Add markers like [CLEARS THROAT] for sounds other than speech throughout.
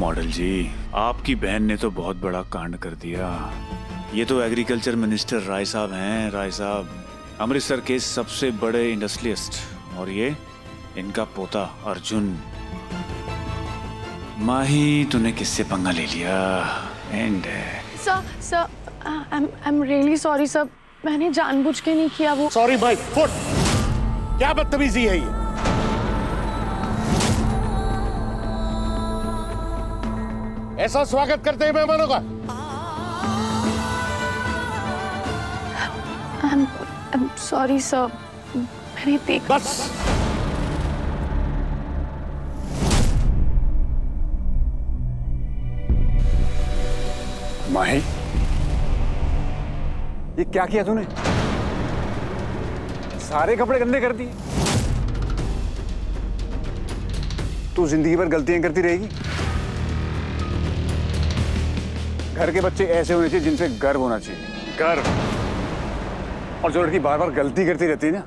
Model जी आपकी बहन ने तो बहुत बड़ा कांड कर दिया। ये तो एग्रीकल्चर मिनिस्टर राय साहब हैं। राय साहब अमृतसर के सबसे बड़े इंडस्ट्रियलिस्ट और ये इनका पोता अर्जुन। माही तूने किससे पंगा ले लिया? And sir sir I am really sorry sir मैंने जानबूझ के नहीं किया वो। सॉरी भाई फुट। क्या बदतमीजी है ये? ऐसा स्वागत करते हैं मेहमानों का। आई एम सॉरी सर मैंने देखा बस। माही। ये क्या किया तूने? सारे कपड़े गंदे कर दिए। तू ज़िंदगी भर गलतियाँ करती रहेगी। घर के बच्चे ऐसे होने चाहिए जिनसे गर्व होना चाहिए। गर्व। और जो लड़की बार बार गलती करती रहती है ना,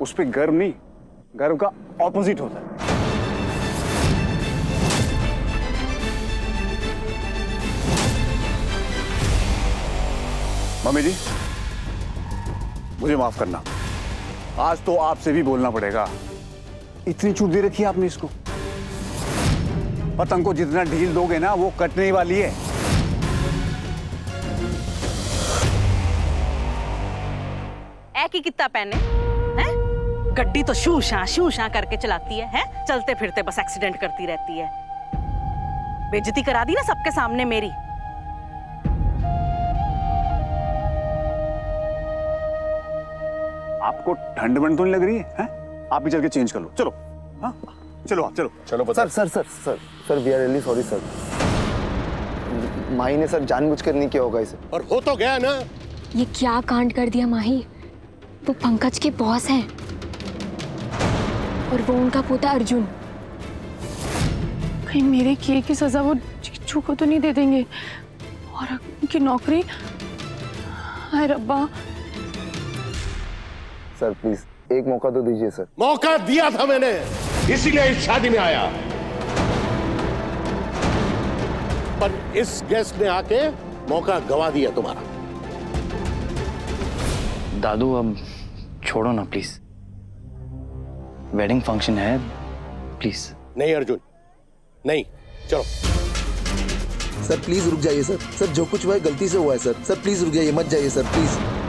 उस पर गर्व नहीं, गर्व का ऑपोजिट होता है। मम्मी जी, मुझे माफ़ करना। आज तो आपसे भी बोलना पड़ेगा। इतनी छूट दे रखी है आपने इसको। पतंग को जितना ढील दोगे ना, वो कटने वाली है। की कितना पहने? हैं? गड्डी तो शू शा शू शा करके चलाती है हैं? चलते फिरते बस एक्सीडेंट करती रहती है। बेइज्जती करा दी ना सबके सामने मेरी। आपको ठंड वंड तो नहीं लग रही है, हैं? आप भी चल के चेंज कर लो। चलो। हाँ? चलो आप चलो। चलो sir sir sir sir sir we are really sorry sir. Mahi ने सर जानबूझकर नहीं किया होगा इसे। और हो तो गया ना। ये क्या कांड कर दिया माही? वो पंकज के बॉस हैं। और वो उनका पोता अर्जुन। कहीं मेरे किए की सजा वो चीचू को तो नहीं दे देंगे? और उनकी नौकरी? हाय रब्बा। सर प्लीज़ एक मौका तो दीजिए सर। मौका दिया था मैंने इसीलिए इस शादी में आया। पर इस गेस्ट ने आके मौका गवा दिया तुम्हारा। दादू अब छोड़ो ना प्लीज़ वेडिंग फ़ंक्शन है प्लीज़ नहीं अर्जुन. नहीं चलो. सर प्लीज़ रुक जाइए सर सर जो कुछ हुआ है गलती से हुआ है सर सर प्लीज़ रुक जाइए मत जाइए सर प्लीज़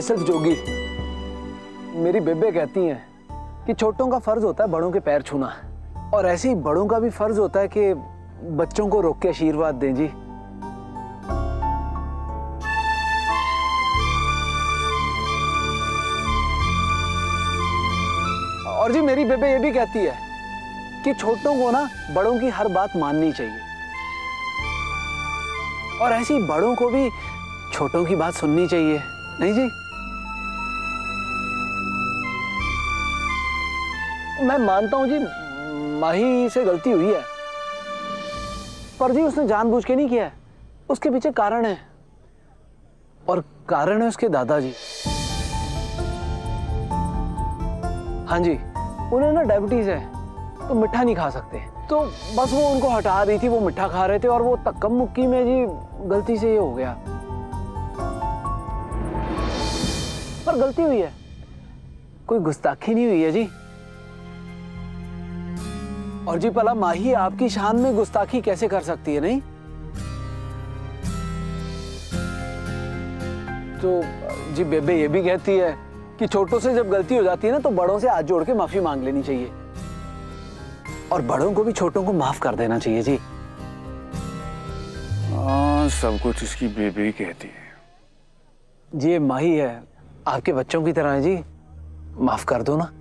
सेल्फ जोगी। मेरी बेबे कहती हैं कि छोटों का फ़र्ज़ होता है बड़ों के पैर छूना। और ऐसे ही बड़ों का भी फ़र्ज़ होता है कि बच्चों को रोक के आशीर्वाद दें, जी। और जी, मेरी बेबे ये भी कहती है कि छोटों को ना बड़ों की हर बात माननी चाहिए। और ऐसे बड़ों को भी छोटों की बात सुननी चाहिए। नहीं जी? मैं मानता हूँ जी, माही से गलती हुई है। पर जी, उसने जानबूझ के नहीं किया है। उसके पीछे कारण है। और कारण है उसके दादाजी। हाँ जी, उन्हें ना डायबिटीज़ है तो मिठा नहीं खा सकते। तो बस वो उनको हटा रही थी, वो मिठा खा रहे थे, और वो तक्कम मुक्की में जी, गलती से ये हो गया। पर गलती हुई है। कोई गुस्ताखी नहीं हुई है जी। और जी भला माही आपकी शान में गुस्ताखी कैसे कर सकती है नहीं? तो जी बेबे ये भी कहती है कि छोटों से जब गलती हो जाती है ना तो बड़ों से हाथ जोड़ के माफ़ी मांग लेनी चाहिए। और बड़ों को भी छोटों को माफ़ कर देना चाहिए जी। आ, सब कुछ इसकी बेबी कहती है। जी ये माही है। आपके बच्चों की तरह है जी। माफ़ कर दो ना।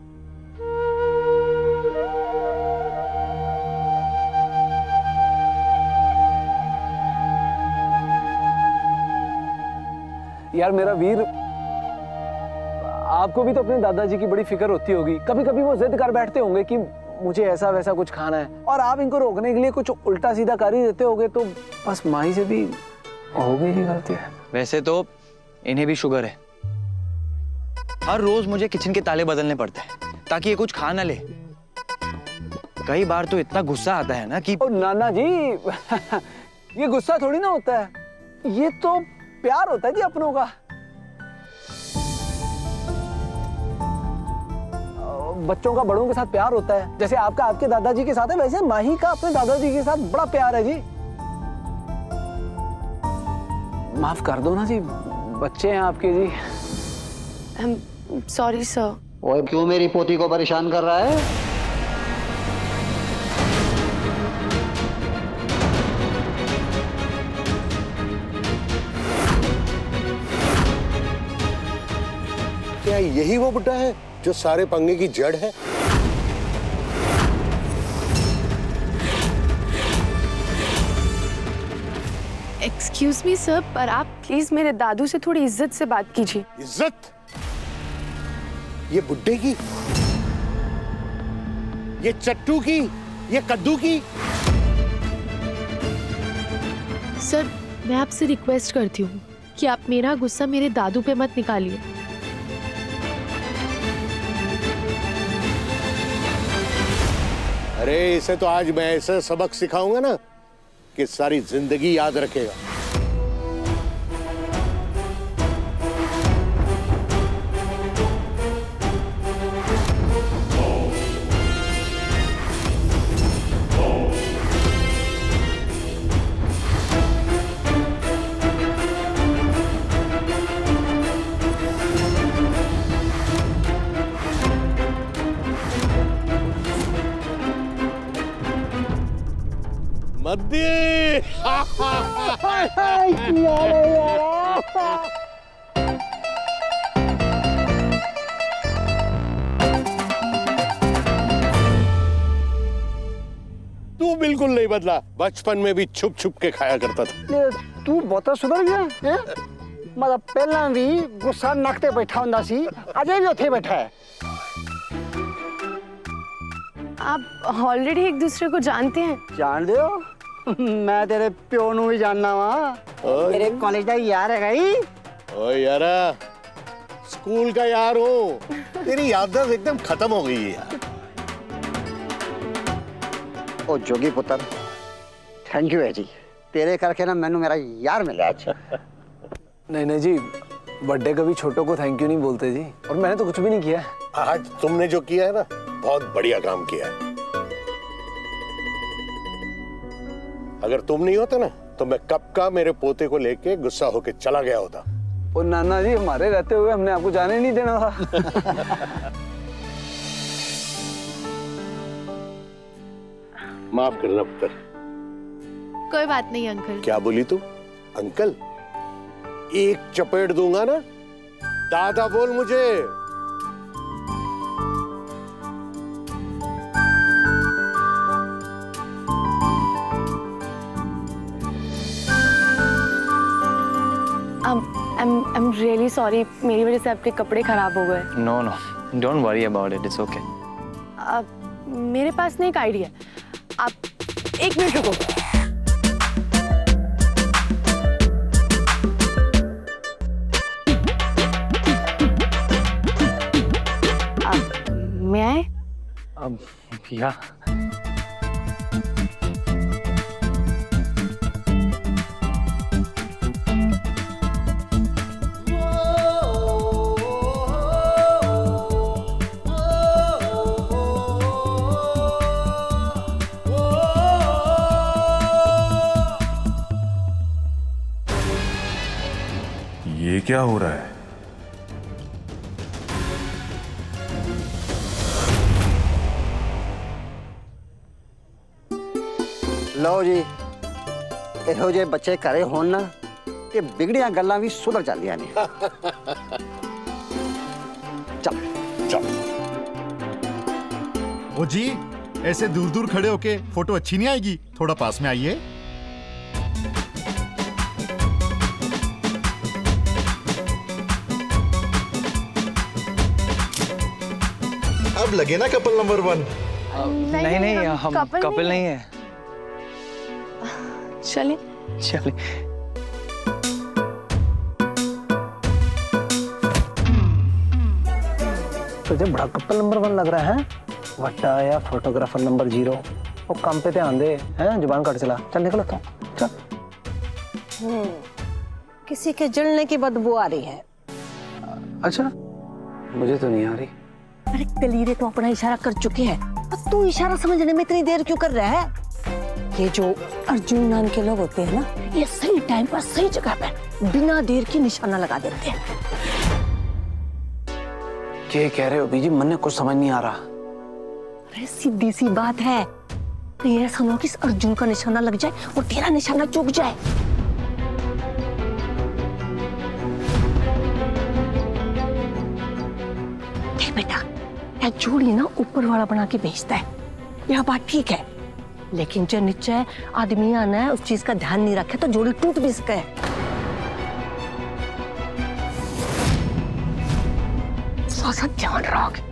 यार मेरा वीर आपको भी तो अपने दादाजी की बड़ी फ़िक्र होती होगी। कभी कभी वो जिद कर बैठते होंगे कि मुझे ऐसा वैसा कुछ खाना है। और आप इनको रोकने के लिए कुछ उल्टा सीधा कर ही देते होगे तो बस माही से भी हो गई ही गलती है। वैसे तो इन्हें भी शुगर है। हर रोज मुझे किचन के ताले बदलने पड़ते हैं ताकि ये कुछ खा ना ले। कई बार तो इतना गुस्सा आता है ना कि ओ नाना जी [LAUGHS] ये गुस्सा थोड़ी ना होता है। ये तो प्यार होता है जी अपनों का। बच्चों का बड़ों के साथ प्यार होता है। जैसे आपका आपके दादाजी के साथ है वैसे माही का अपने दादाजी के साथ बड़ा प्यार है जी। माफ़ कर दो ना जी बच्चे हैं आपके जी। सॉरी सर क्यों मेरी पोती को परेशान कर रहा है? यही वो बुड्ढा है जो सारे पंगे की जड़ है। एक्सक्यूज मी सर पर आप प्लीज़ मेरे दादू से थोड़ी इज़्ज़त से बात कीजिए। इज़्ज़त? ये बुड्ढे की? ये चट्टू की? ये कद्दू की? सर मैं आपसे रिक्वेस्ट करती हूँ कि आप मेरा गुस्सा मेरे दादू पे मत निकालिए। अरे इसे तो आज मैं ऐसे सबक सिखाऊँगा ना कि सारी ज़िंदगी याद रखेगा। तू बिल्कुल नहीं बदला। बचपन में भी छुप छुप के खाया करता था। तू बहुत सुधर गया मतलब पहला भी गुस्सा नकते बैठा हूँ सी अजय भी उठे बैठा है। आप ऑलरेडी एक दूसरे को जानते हैं? जान दे ਮੈਂ ਤੇਰੇ ਪਿਓ ਨੂੰ ਵੀ ਜਾਣਦਾ ਵਾਂ ਮੇਰੇ ਕਾਲਜ ਦਾ ਯਾਰ ਹੈਗਾ ਹੀ ओ यारा स्कूल का यार हूँ तेरी याददाश्त एकदम खत्म हो गई है यार ਉਹ ਜੋਗੀ ਪੁੱਤਰ ਥੈਂਕ ਯੂ ਹੈ ਜੀ ਤੇਰੇ ਕਰਕੇ ਨਾ ਮੈਨੂੰ ਮੇਰਾ ਯਾਰ ਮਿਲਿਆ ਅੱਜ नहीं नहीं जी बर्थडे कभी छोटों को थैंक यू नहीं बोलते जी और मैंने तो कुछ भी नहीं किया है आज तुमने जो किया है ना बहुत बढ़िया काम किया है अगर तुम नहीं होते ना तो मैं कब का मेरे पोते को लेके गुस्सा होके चला गया होता। और नाना जी हमारे रहते हुए हमने आपको जाने नहीं देना था। [LAUGHS] माफ़ करना पुत्र कोई बात नहीं अंकल। क्या बोली तू? अंकल एक चपेट दूँगा ना दादा बोल मुझे। आई एम रियली सॉरी मेरी वजह से आपके कपड़े खराब हो गए। No no don't worry about it it's okay अब मेरे पास ना एक आइडिया आप एक मिनट रुको। अब मैं आए अब या ये क्या हो रहा है ਲਓ ਜੀ ਇਹੋ ਜਿਹੇ ਬੱਚੇ ਘਰੇ ਹੋਣ ਨਾ ਤੇ ਵਿਗੜੀਆਂ ਗੱਲਾਂ ਵੀ ਸੁਧਰ ਜਾਂਦੀਆਂ ਨੇ ਚੱਲ ਚੱਲ ओ जी ऐसे दूर दूर खड़े होके फोटो अच्छी नहीं आएगी थोड़ा पास में आइए अब लगे ना कपल नंबर वन नहीं नहीं हम couple कपिल नहीं नहीं है। चले चलिए। तुझे बड़ा कपल नंबर वन लग रहा है वट्टा या फोटोग्राफर नंबर ज़ीरो वो काम पे ध्यान दे हैं ज़ुबान काट चला। चल निकल तो चल। किसी के जलने की बदबू आ रही है। अच्छा मुझे तो नहीं आ रही। अरे कलीरे तो अपना इशारा कर चुके हैं। अब तू इशारा समझने में इतनी देर क्यों कर रहा है? ये जो अर्जुन नाम के लोग होते हैं ना ये सही टाइम पर सही जगह पर बिना देर के निशाना लगा देते हैं। क्या कह रहे हो बीजी? मन कुछ समझ नहीं आ रहा। अरे सीधी सी बात है। तो ये हो कि अर्जुन का निशाना लग जाए और तेरा निशाना चुक जाए। बेटा यह जोड़ी ना ऊपर वाला बना के बेचता है। यह बात ठीक है। लेकिन जो नीचे आदमी आना है, उस चीज़ का ध्यान नहीं रखे तो जोड़ी टूट भी सके। ध्यान रख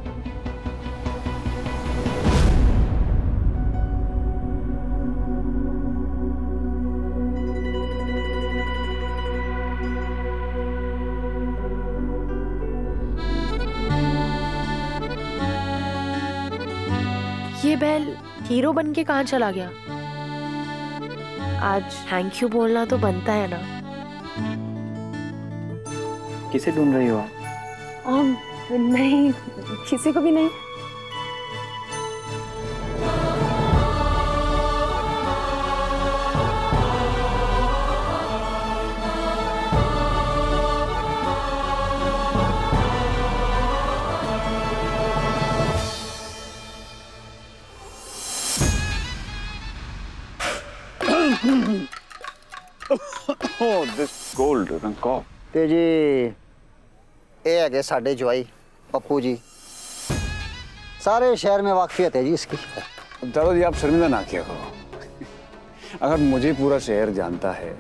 बैल हीरो बन के कहा चला गया? आज थैंक यू बोलना तो बनता है ना। किसे ढूंढ रही हो? आप नहीं किसी को भी नहीं। cold and cough. ਤੇ ਜੀ ਇਹ ਹੈਗੇ ਸਾਡੇ ਜਵਾਈ पप्पू जी सारे शहर में वाकफियत है जी इसकी दादा जी आप शर्मिंदा ना किया करो अगर मुझे पूरा शहर जानता है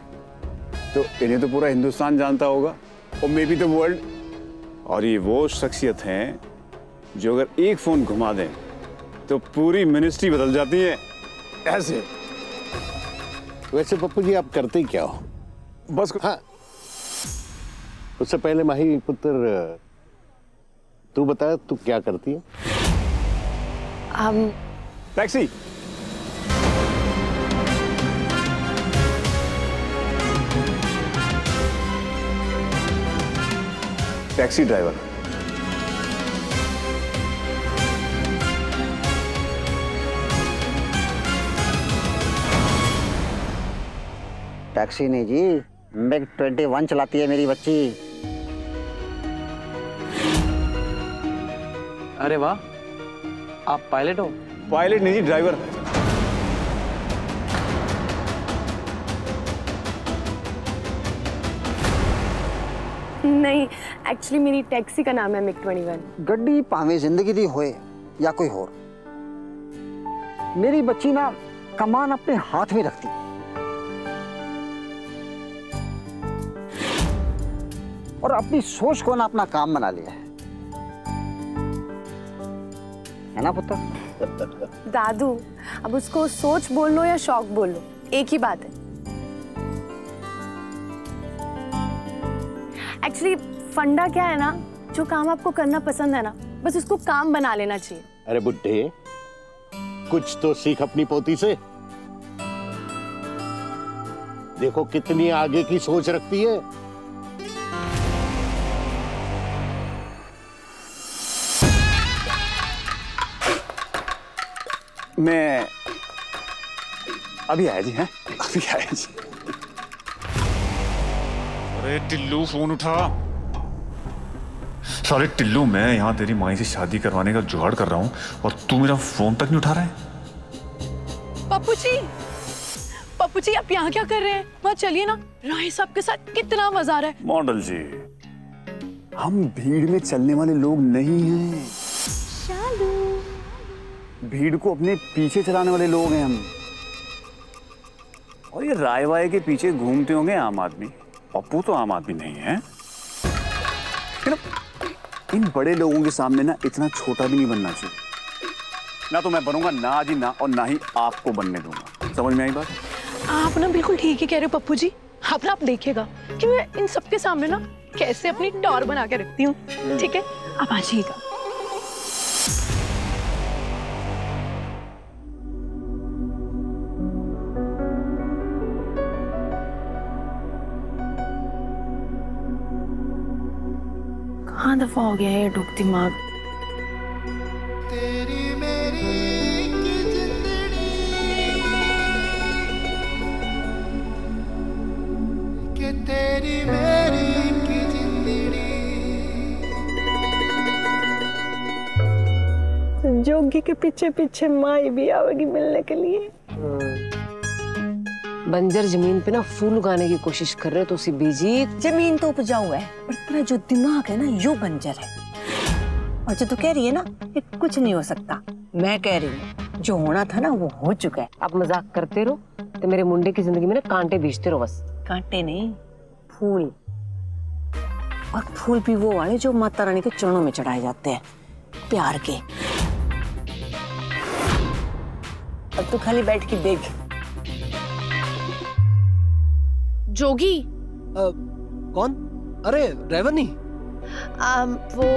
तो इन्हें तो पूरा हिंदुस्तान जानता होगा और मे बी द वर्ल्ड और ये वो शख्सियत हैं जो अगर एक फोन घुमा दें तो पूरी मिनिस्ट्री बदल जाती है ऐसे वैसे पप्पू जी आप करते क्या हो बस हाँ उससे पहले माही पुत्र तू बता तू क्या करती है? हम टैक्सी टैक्सी ड्राइवर टैक्सी नहीं जी मिग ट्वेंटी वन चलाती है मेरी बच्ची। अरे वाह आप पायलट हो पायलट नहीं जी ड्राइवर नहीं एक्चुअली मेरी टैक्सी का नाम है मिक ट्वेंटी वन ਗੱਡੀ ਭਾਵੇਂ ਜ਼ਿੰਦਗੀ ਦੀ ਹੋਏ ਜਾਂ ਕੋਈ ਹੋਰ मेरी बच्ची ना कमान अपने हाथ में रखती और अपनी सोच को ना अपना काम बना लिया है है ना पुत्र? दादू अब उसको सोच बोल लो या शौक बोल लो एक ही बात है। एक्चुअली फंडा क्या है ना जो काम आपको करना पसंद है ना बस उसको काम बना लेना चाहिए। अरे बुड्ढे कुछ तो सीख अपनी पोती से। देखो कितनी आगे की सोच रखती है। मैं अभी आया जी हैं? अभी आया जी। अरे टिल्लू फ़ोन उठा। साले टिल्लू मैं यहाँ तेरी माई से शादी करवाने का जुगाड़ कर रहा हूँ और तू मेरा फ़ोन तक नहीं उठा रहा है। पप्पू जी पप्पू जी आप यहाँ क्या कर रहे हैं? वहाँ चलिए ना। राय साहब के साथ कितना मज़ा आ रहा है। मॉडल जी हम भीड़ में चलने वाले लोग नहीं हैं। भीड़ को अपने पीछे चलाने वाले लोग हैं हम। और ये राय वाय के पीछे घूमते होंगे आम आदमी। पप्पू तो आम आदमी नहीं है। इन बड़े लोगों के सामने ना इतना छोटा भी नहीं बनना चाहिए। ना तो मैं बनूँगा, ना जी ना, और ना ही आपको बनने दूँगा। समझ में आई बात? आप ना बिल्कुल ठीक ही कह रहे हो, पप्पू जी। आप ना आप देखिएगा कि मैं इन सबके सामने ना कैसे अपनी टॉर बना के रखती हूँ। ठीक है? आप आ जाइएगा कहाँ दफ़ा हो गया है डूब दिमाग। कि तेरी मेरी की जिंदड़ी। जोगी के पीछे पीछे माई भी आवेगी मिलने के लिए। बंजर ज़मीन पे ना फूल उगाने की कोशिश कर रहे हो तो उसी बीजी ज़मीन तो उपजाऊ है पर तेरा जो दिमाग है ना यो बंजर है। और जो तू कह रही है ना ये कुछ नहीं हो सकता। मैं कह रही हूँ जो होना था ना वो हो चुका है। आप मज़ाक करते रहो तो मेरे मुंडे की ज़िंदगी में ना कांटे बीजते रहो बस। कांटे नहीं फूल। और फूल भी वो वाले जो माता रानी के चरणों में चढ़ाए जाते हैं प्यार के। अब तू खाली बैठ के देख। जोगी कौन अरे रेवनी um, वो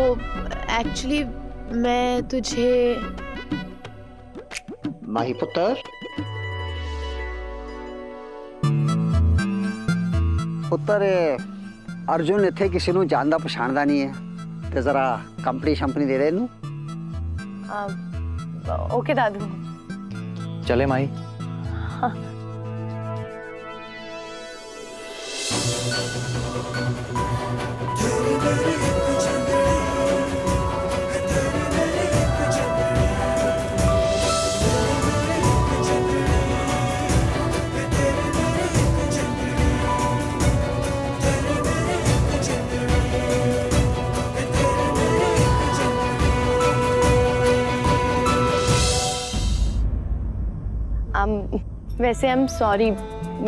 एक्चुअली मैं तुझे माही पुत्र ਪੁੱਤਰ ਇਹ ਅਰਜੁਨ ਇੱਥੇ ਕਿਸੇ ਨੂੰ ਜਾਣਦਾ ਪਛਾਣਦਾ ਨਹੀਂ ਹੈ ਤੇ ਜ਼ਰਾ ਕੰਪਨੀ ਸ਼ੰਪਨੀ ਦੇ ਦੇ ਇਹਨੂੰ ओके दादू चले माही वैसे आई एम सॉरी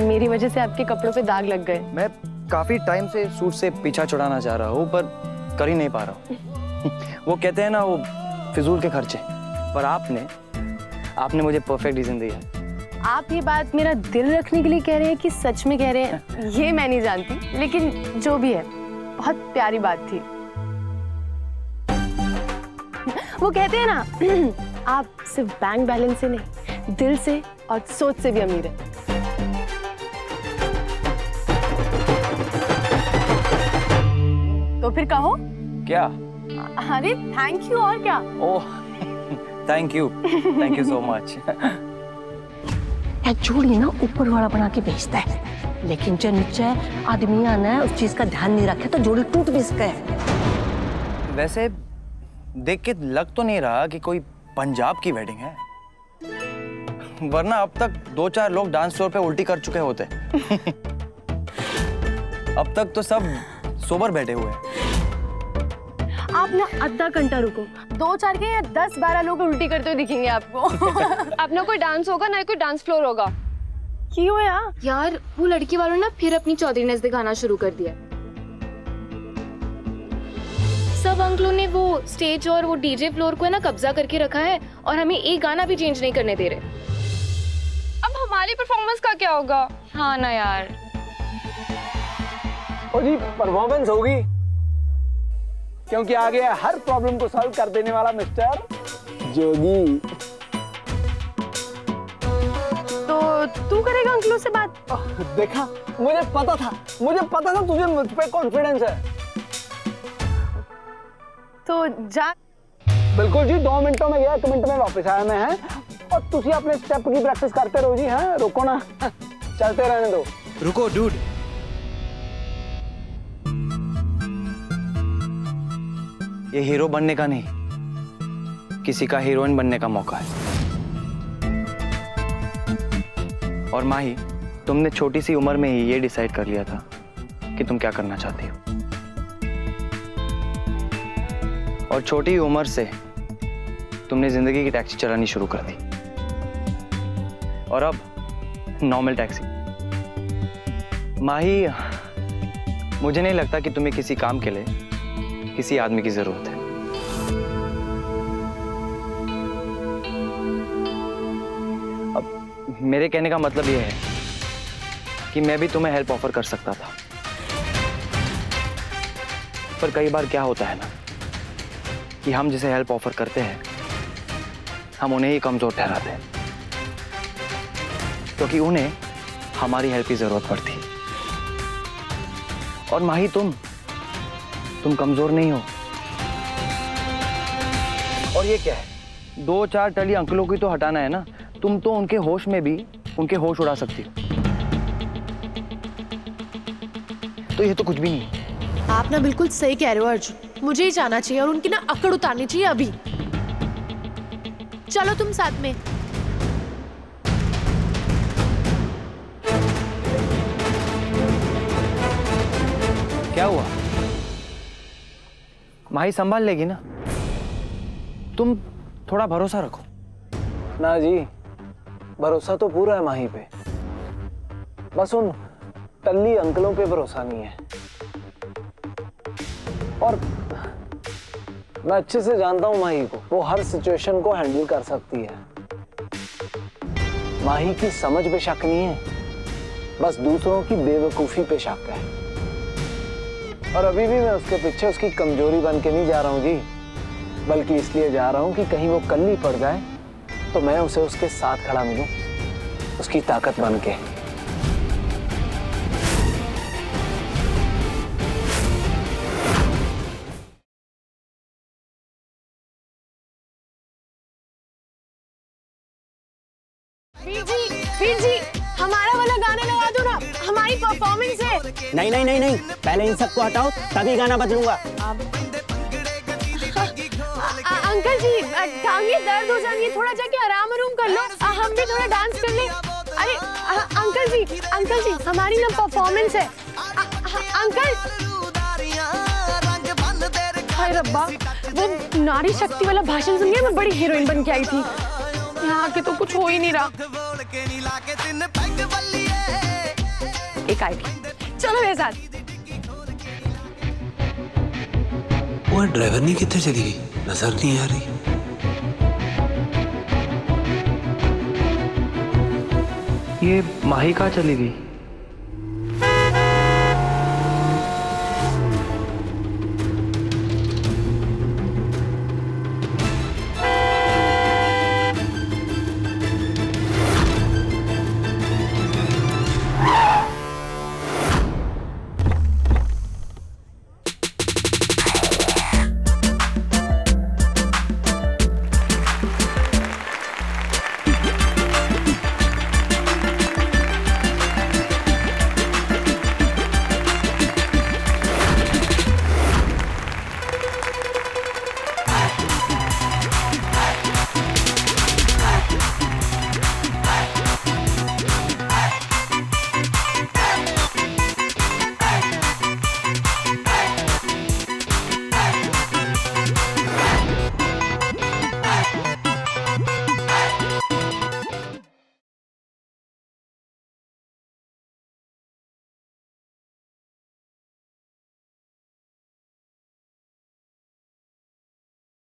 मेरी वजह से आपके कपड़ों पे दाग लग गए। मैं काफ़ी टाइम से सूट से पीछा छुड़ाना चाह रहा हूँ पर कर ही नहीं पा रहा हूँ। [LAUGHS] वो कहते हैं ना वो फिजूल के खर्चे। पर आपने आपने मुझे परफेक्ट रीजन दिया। आप ये बात मेरा दिल रखने के लिए कह रहे हैं कि सच में कह रहे हैं? [LAUGHS] ये मैं नहीं जानती लेकिन जो भी है बहुत प्यारी बात थी। वो कहते हैं ना [CLEARS THROAT] आप सिर्फ़ बैंक बैलेंस से नहीं दिल से और सोच से भी अमीर है। तो फिर कहो। क्या? अरे थैंक यू और क्या? ओह thank you thank you so much जोड़ी ना ऊपर वाला बना के भेजता है। लेकिन जो नीचे आदमी आना है उस चीज़ का ध्यान नहीं रखे तो जोड़ी टूट भी सकता है वैसे देख के लग तो नहीं रहा कि कोई पंजाब की वेडिंग है। वरना अब तक दो चार लोग डांस फ्लोर पे उल्टी कर चुके होते। [LAUGHS] अब तक तो सब सोबर बैठे हुए हैं। आप ना आधा घंटा रुको। दो चार के या दस बारह लोग उल्टी करते हुए दिखेंगे आपको। [LAUGHS] अपना कोई डांस होगा ना कोई डांस फ्लोर होगा। क्यों यार? यार वो लड़की वालों ने फिर अपनी चौधरी दिखाना शुरू कर दिया। सब अंकलों ने वो स्टेज और वो डीजे फ्लोर को है ना कब्जा करके रखा है और हमें एक गाना भी चेंज नहीं करने दे रहे। अब हमारी परफॉर्मेंस का क्या होगा? हाँ ना यार। ओ जी परफॉर्मेंस होगी? क्योंकि आ गया हर प्रॉब्लम को सॉल्व कर देने वाला मिस्टर जोगी। तो तू करेगा अंकलों से बात? देखा मुझे पता था मुझे पता था तुझे मुझ पर कॉन्फिडेंस है। तो जा बिल्कुल जी दो मिनटों में गया एक मिनट में वापस आया मैं है? अपने स्टेप की प्रैक्टिस करते रहो जी, हैं? रुको ना। चलते रहने दो। रुको डूड ये हीरो बनने का नहीं। किसी का हीरोइन बनने का मौका है। और माही, तुमने छोटी सी उम्र में ही ये डिसाइड कर लिया था कि तुम क्या करना चाहती हो। और छोटी उम्र से तुमने ज़िंदगी की टैक्सी चलानी शुरू कर दी। और अब नॉर्मल टैक्सी माही, मुझे नहीं लगता कि तुम्हें किसी काम के लिए किसी आदमी की ज़रूरत है। अब मेरे कहने का मतलब यह है कि मैं भी तुम्हें हेल्प ऑफ़र कर सकता था। पर कई बार क्या होता है ना, कि हम जिसे हेल्प ऑफ़र करते हैं, हम उन्हें ही कमज़ोर ठहराते हैं। क्योंकि उन्हें हमारी हेल्प की ज़रूरत पड़ती और माही तुम तुम कमज़ोर नहीं हो। और ये क्या है? दो चार टली अंकलों की तो हटाना है ना? तुम तो उनके होश में भी, उनके होश उड़ा सकती हो। तो ये तो कुछ भी नहीं। आप ना बिल्कुल सही कह रहे हो, अर्जुन। मुझे ही जाना चाहिए और उनकी ना अकड़ उतारनी चाहिए अभी। चलो तुम साथ में। क्या हुआ? माही संभाल लेगी ना? तुम थोड़ा भरोसा रखो। ना जी, भरोसा तो पूरा है माही पे। बस उन टल्ली अंकलों पे भरोसा नहीं है। और मैं अच्छे से जानता हूँ माही को। वो हर सिचुएशन को हैंडल कर सकती है। माही की समझ पे शक नहीं है। बस दूसरों की बेवकूफ़ी पे शक है। और अभी भी मैं उसके पीछे उसकी कमज़ोरी बन के नहीं जा रहा हूँ जी। बल्कि इसलिए जा रहा हूँ कि कहीं वो कल्ली पड़ जाए तो मैं उसे उसके साथ खड़ा मिलूँ, उसकी ताकत बन के। नहीं नहीं नहीं नहीं। पहले इन सबको हटाओ तभी गाना बदलूँगा। अंकल जी टांगे दर्द हो जाएँगी थोड़ा जाके आराम आराम कर लो। अ, हम भी थोड़ा डांस कर ले। अरे अ, अंकल जी अंकल जी हमारी ना परफॉर्मेंस है। अंकल। हाय रब्बा वो नारी शक्ति वाला भाषण सुन के मैं बड़ी हीरोइन बन के आई थी। यहाँ आके तो कुछ हो ही नहीं रहा। एक आईडी। चलो मेरे साथ। वो ड्राइवर नहीं कितने चली गई? नज़र नहीं आ रही। ये माही कहाँ चली गई?